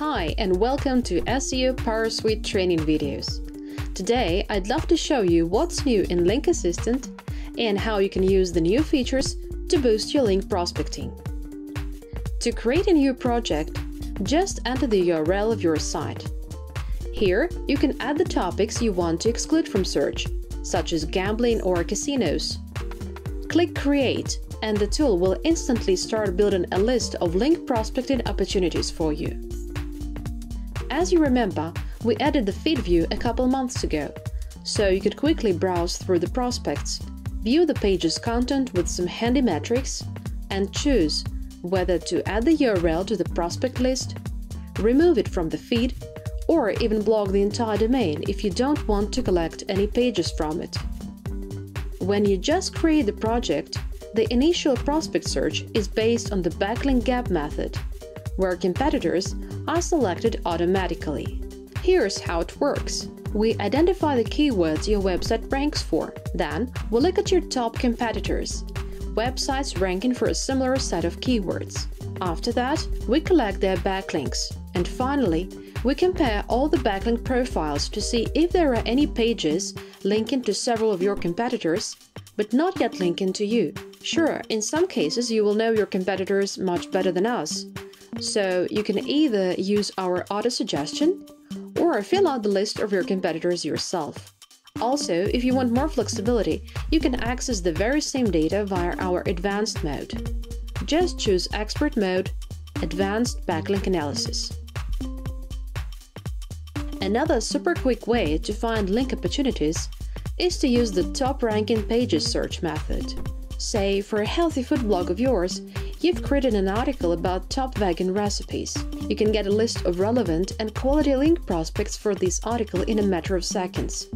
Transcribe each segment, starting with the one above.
Hi and welcome to SEO PowerSuite training videos. Today I'd love to show you what's new in Link Assistant and how you can use the new features to boost your link prospecting. To create a new project, just enter the URL of your site. Here you can add the topics you want to exclude from search, such as gambling or casinos. Click Create and the tool will instantly start building a list of link prospecting opportunities for you. As you remember, we added the feed view a couple months ago, so you could quickly browse through the prospects, view the page's content with some handy metrics, and choose whether to add the URL to the prospect list, remove it from the feed, or even block the entire domain if you don't want to collect any pages from it. When you just create the project, the initial prospect search is based on the backlink gap method, where competitors are selected automatically. Here's how it works. We identify the keywords your website ranks for. Then, we look at your top competitors, websites ranking for a similar set of keywords. After that, we collect their backlinks. And finally, we compare all the backlink profiles to see if there are any pages linking to several of your competitors, but not yet linking to you. Sure, in some cases you will know your competitors much better than us, so you can either use our auto suggestion or fill out the list of your competitors yourself. Also, if you want more flexibility, you can access the very same data via our advanced mode. Just choose Expert Mode, Advanced Backlink Analysis. Another super quick way to find link opportunities is to use the top ranking pages search method. Say, for a healthy food blog of yours, you've created an article about top vegan recipes. You can get a list of relevant and quality link prospects for this article in a matter of seconds.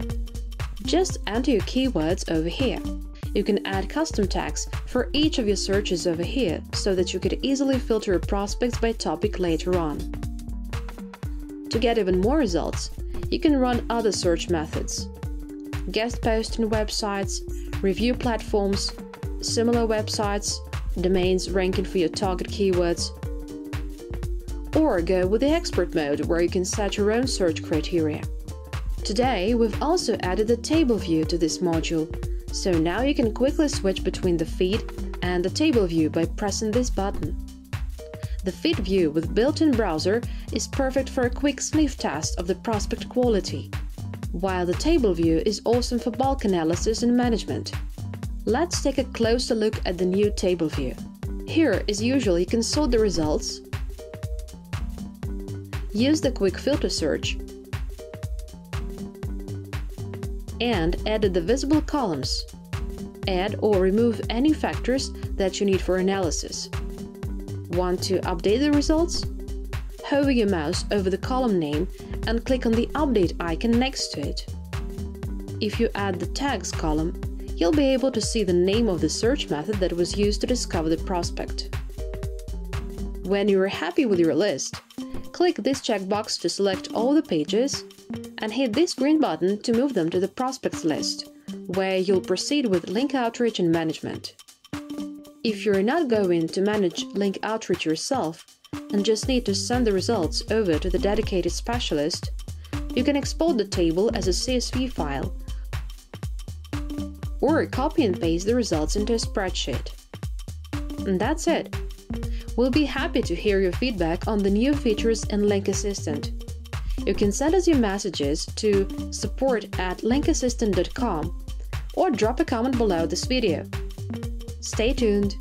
Just enter your keywords over here. You can add custom tags for each of your searches over here so that you could easily filter your prospects by topic later on. To get even more results, you can run other search methods. Guest posting websites, review platforms, similar websites, domains ranking for your target keywords, or go with the expert mode where you can set your own search criteria. Today, we've also added the table view to this module, so now you can quickly switch between the feed and the table view by pressing this button. The feed view with built-in browser is perfect for a quick sniff test of the prospect quality, while the table view is awesome for bulk analysis and management. Let's take a closer look at the new table view. Here, as usual, you can sort the results, use the quick filter search, and edit the visible columns. Add or remove any factors that you need for analysis. Want to update the results? Hover your mouse over the column name and click on the update icon next to it. If you add the tags column, you'll be able to see the name of the search method that was used to discover the prospect. When you are happy with your list, click this checkbox to select all the pages and hit this green button to move them to the prospects list, where you'll proceed with link outreach and management. If you're not going to manage link outreach yourself and just need to send the results over to the dedicated specialist, you can export the table as a CSV file or copy and paste the results into a spreadsheet. And that's it. We'll be happy to hear your feedback on the new features in Link Assistant. You can send us your messages to support at linkassistant.com or drop a comment below this video. Stay tuned!